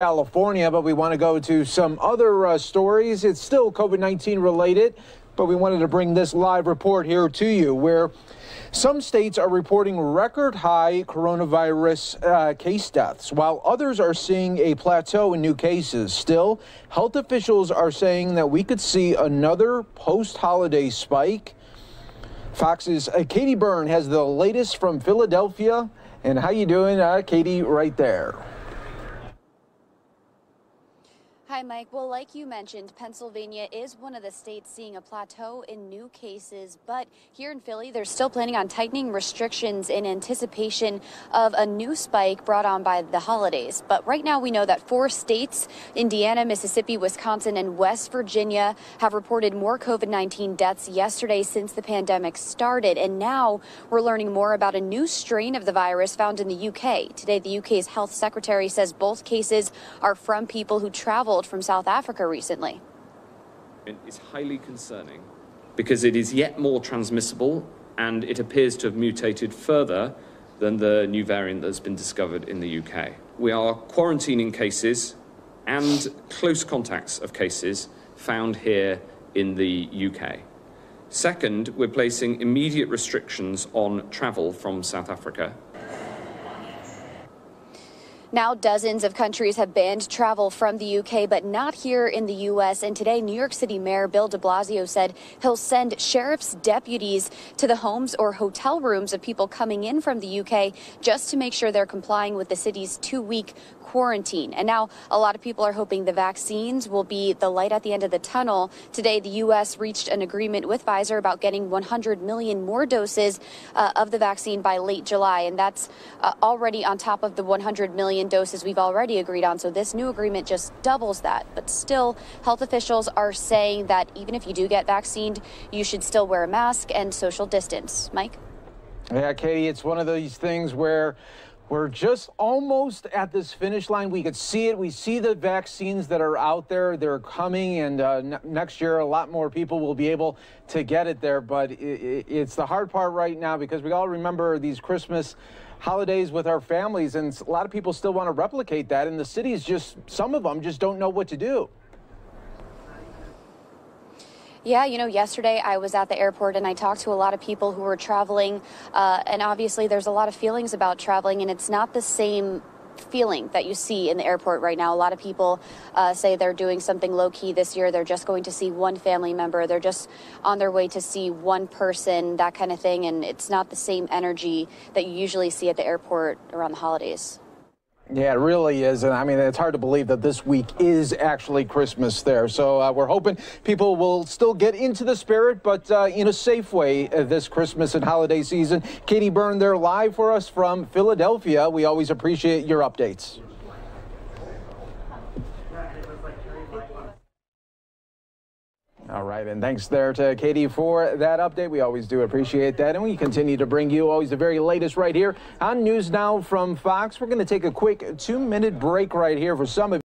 California, but we want to go to some other uh, stories. It's still COVID 19 related, but we wanted to bring this live report here to you where some states are reporting record high coronavirus uh, case deaths, while others are seeing a plateau in new cases. Still, health officials are saying that we could see another post holiday spike. Fox's uh, Katie Byrne has the latest from Philadelphia. And how you doing, uh, Katie, right there? Hi, Mike. Well, like you mentioned, Pennsylvania is one of the states seeing a plateau in new cases. But here in Philly, they're still planning on tightening restrictions in anticipation of a new spike brought on by the holidays. But right now, we know that four states Indiana, Mississippi, Wisconsin, and West Virginia have reported more COVID 19 deaths yesterday since the pandemic started. And now we're learning more about a new strain of the virus found in the UK. Today, the UK's health secretary says both cases are from people who from South Africa recently. It's highly concerning because it is yet more transmissible and it appears to have mutated further than the new variant that's been discovered in the UK. We are quarantining cases and close contacts of cases found here in the UK. Second, we're placing immediate restrictions on travel from South Africa now, dozens of countries have banned travel from the UK, but not here in the U.S. And today, New York City Mayor Bill de Blasio said he'll send sheriff's deputies to the homes or hotel rooms of people coming in from the UK just to make sure they're complying with the city's two week quarantine. And now a lot of people are hoping the vaccines will be the light at the end of the tunnel. Today, the U.S. reached an agreement with Pfizer about getting 100 million more doses uh, of the vaccine by late July. And that's uh, already on top of the 100 million doses we've already agreed on. So this new agreement just doubles that. But still, health officials are saying that even if you do get vaccinated, you should still wear a mask and social distance. Mike? Yeah, Katie, it's one of these things where we're just almost at this finish line. We could see it. We see the vaccines that are out there. They're coming, and uh, next year, a lot more people will be able to get it there. But it, it's the hard part right now because we all remember these Christmas holidays with our families, and a lot of people still want to replicate that. And the cities just, some of them just don't know what to do. Yeah, you know, yesterday I was at the airport and I talked to a lot of people who were traveling, uh, and obviously there's a lot of feelings about traveling, and it's not the same feeling that you see in the airport right now. A lot of people uh, say they're doing something low key this year. They're just going to see one family member. They're just on their way to see one person, that kind of thing. And it's not the same energy that you usually see at the airport around the holidays. Yeah, it really is. And I mean, it's hard to believe that this week is actually Christmas there. So uh, we're hoping people will still get into the spirit, but uh, in a safe way uh, this Christmas and holiday season. Katie Byrne there live for us from Philadelphia. We always appreciate your updates. All right, and thanks there to Katie for that update. We always do appreciate that, and we continue to bring you always the very latest right here on News Now from Fox. We're going to take a quick two-minute break right here for some of